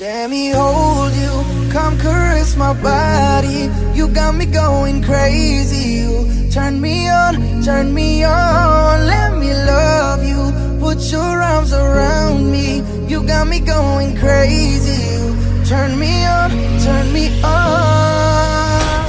Let me hold you, come caress my body. You got me going crazy. You turn me on, turn me on. Let me love you. Put your arms around me. You got me going crazy. You turn me on, turn me on.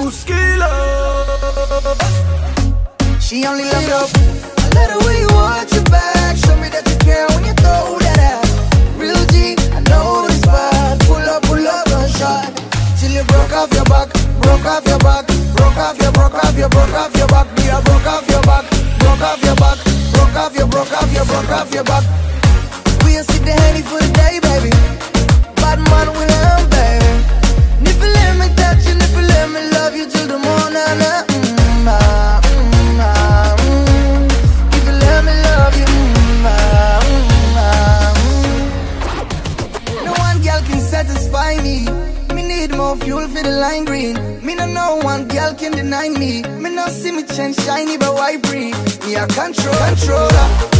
Uskila. She only love it up. I let her you watch your back. Show me that you care when you broke off your, back. We will sit the handy for the day, baby. Bad man, we love, baby. Nipple let me touch you, nipple let me love you till the morning. Mm, ah, mm, ah, mm. Nipple let me love you. Mm, ah, mm, ah, mm. No one girl can satisfy me. Me need more fuel for the line green. Me no know one girl can deny me. Me no see me change shiny, but why breathe? Me a control, controller.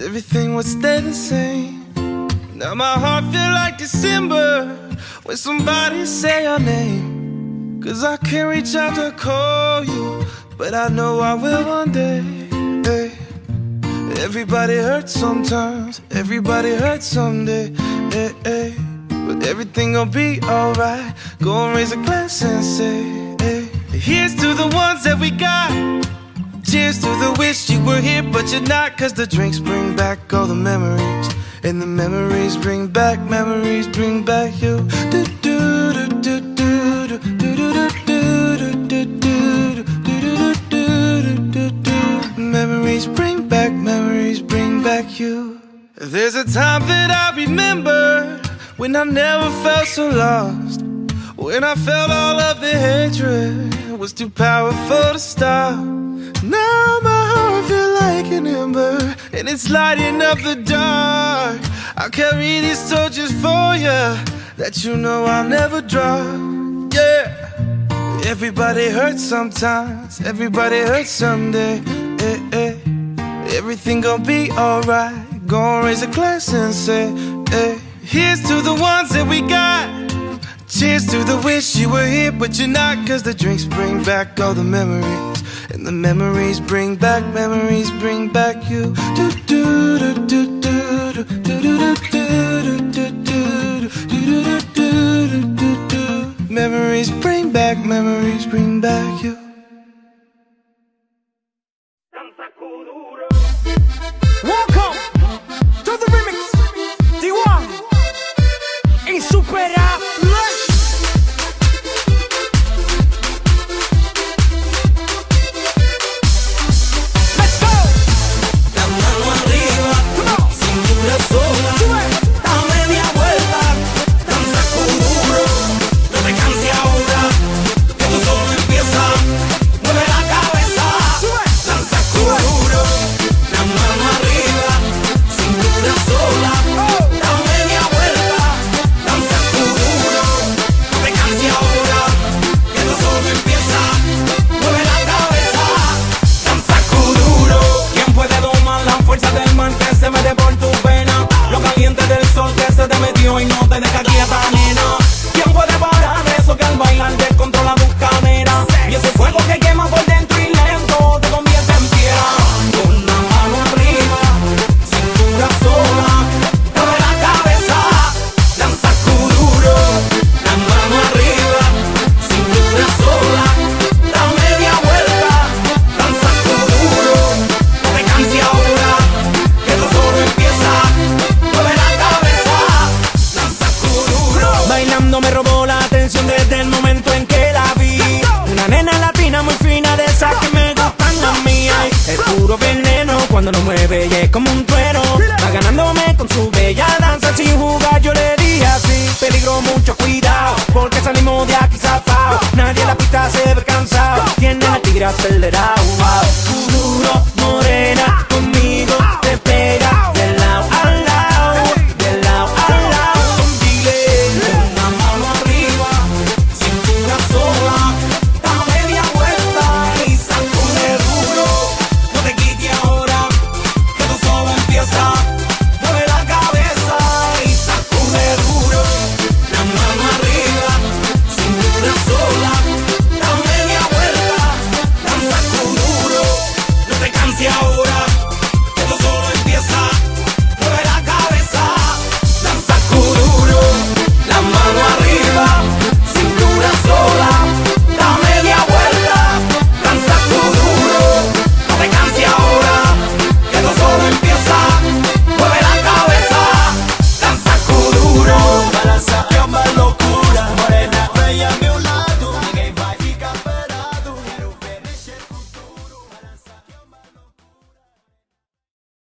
and everything would stay the same. Now my heart feel like December when somebody say your name. Cause I can't reach out to call you, but I know I will one day. Hey. Everybody hurts sometimes, everybody hurts someday. Hey, hey. But everything gon' be alright. Go and raise a glass and say, hey. Here's to the ones that we got. Cheers to the wish you were here, but you're not. Cause the drinks bring back all the memories. And the memories bring back, memories bring back you. Do, do, do, do, do, bring back, memories bring back you. There's a time that I remember when I never felt so lost. When I felt all of the hatred was too powerful to stop. Now my heart feel like an ember and it's lighting up the dark. I'll carry these torches for you that you know I'll never drop. Yeah. Everybody hurts sometimes, everybody hurts someday. Eh, eh. Everything gon' be alright. Gonna raise a glass and say, eh. Here's to the ones that we got. Cheers to the wish you were here, but you're not. Cause the drinks bring back all the memories. And the memories bring back, memories bring back you. Do do do do do do do do do do do do do do Memories bring back, memories bring back you. Welcome to the remix. D1 Insuperable. feeling all that I got Tan sacudo cuando lo mueve y es como un trueno. Va ganándome con su bella danza sin jugar. Yo le dije así, peligro, mucho cuidado, porque salimos de aquí zafado. Nadie en la pista se ve cansado, tiene el tigre acelerado.